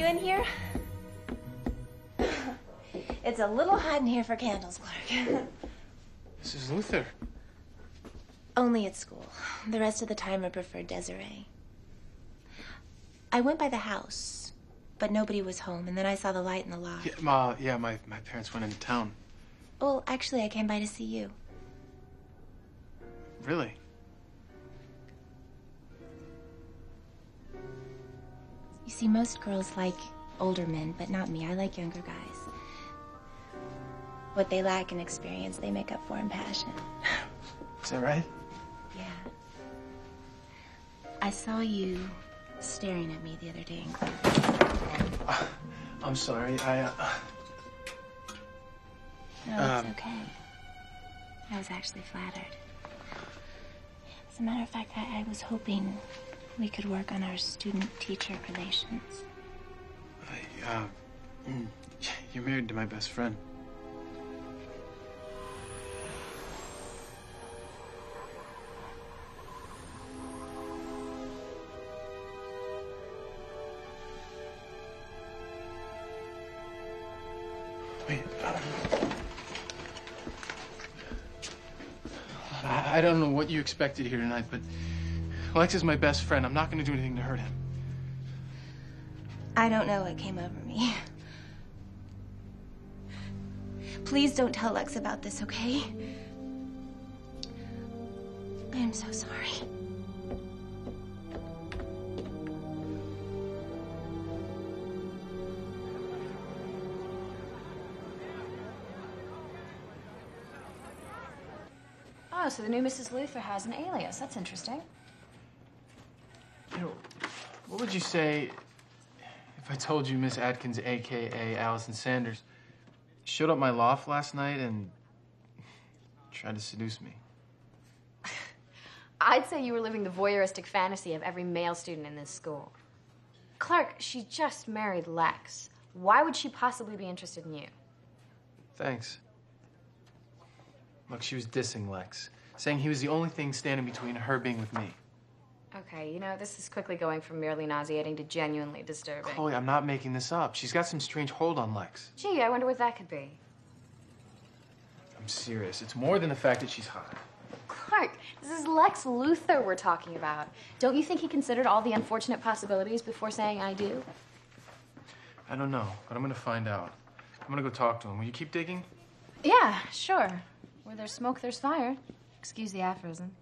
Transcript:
Luthor. It's a little hot in here for candles, Clark. Mrs. Luthor. Only at school. The rest of the time I prefer Desiree. I went by the house, but nobody was home, and then I saw the light in the loft. Yeah, ma, yeah my, my parents went into town. Well, actually, I came by to see you. Really? You see, most girls like older men, but not me. I like younger guys. What they lack in experience, they make up for in passion. Is that right? Yeah. I saw you staring at me the other day in class. I'm sorry. I. Uh, No, it's Um. okay. I was actually flattered. As a matter of fact, I, I was hoping we could work on our student-teacher relations. I, uh, mm, you're married to my best friend. Wait. um, I, I don't know what you expected here tonight, but Lex is my best friend. I'm not going to do anything to hurt him. I don't know what came over me. Please don't tell Lex about this, okay? I am so sorry. Oh, so the new Mrs. Luthor has an alias. That's interesting. What would you say if I told you Miss Atkins, aka Allison Sanders, showed up my loft last night and tried to seduce me? I'd say you were living the voyeuristic fantasy of every male student in this school. Clark, she just married Lex. Why would she possibly be interested in you? Thanks. Look, she was dissing Lex, saying he was the only thing standing between her being with me. Okay, you know, this is quickly going from merely nauseating to genuinely disturbing. Chloe, I'm not making this up. She's got some strange hold on Lex. Gee, I wonder what that could be. I'm serious. It's more than the fact that she's hot. Clark, this is Lex Luthor we're talking about. Don't you think he considered all the unfortunate possibilities before saying I do? I don't know, but I'm gonna find out. I'm gonna go talk to him. Will you keep digging? Yeah, sure. Where there's smoke, there's fire. Excuse the aphorism.